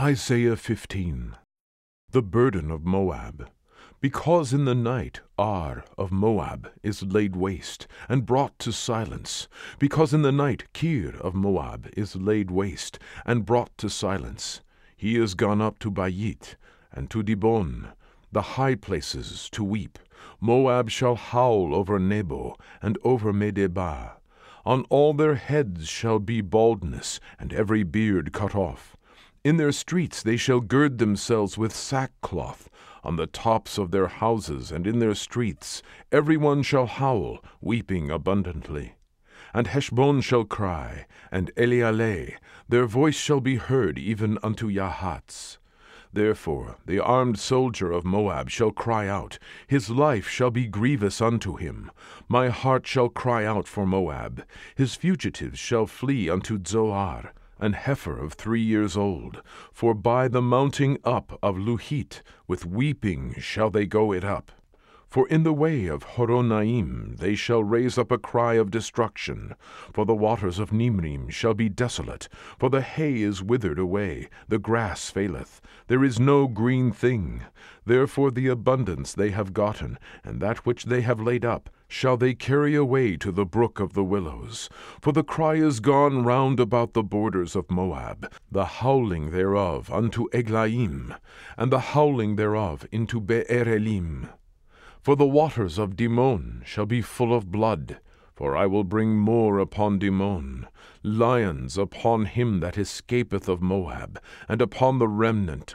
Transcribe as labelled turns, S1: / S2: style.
S1: Isaiah 15 The burden of Moab. Because in the night Ar of Moab is laid waste and brought to silence. Because in the night Kir of Moab is laid waste and brought to silence. He is gone up to Bayit and to Dibon, the high places, to weep. Moab shall howl over Nebo and over Medeba. On all their heads shall be baldness, and every beard cut off. In their streets they shall gird themselves with sackcloth. On the tops of their houses and in their streets every one shall howl, weeping abundantly. And Heshbon shall cry, and Elealeh, their voice shall be heard even unto Yahaz. Therefore the armed soldier of Moab shall cry out, his life shall be grievous unto him. My heart shall cry out for Moab, his fugitives shall flee unto Zoar an heifer of three years old. For by the mounting up of Luhith with weeping shall they go it up. For in the way of Horonaim they shall raise up a cry of destruction. For the waters of Nimrim shall be desolate. For the hay is withered away, the grass faileth, there is no green thing. Therefore the abundance they have gotten, and that which they have laid up, shall they carry away to the brook of the willows. For the cry is gone round about the borders of Moab, the howling thereof unto Eglaim, and the howling thereof into Beerelim. For the waters of Dimon shall be full of blood, for I will bring more upon Dimon, lions upon him that escapeth of Moab, and upon the remnant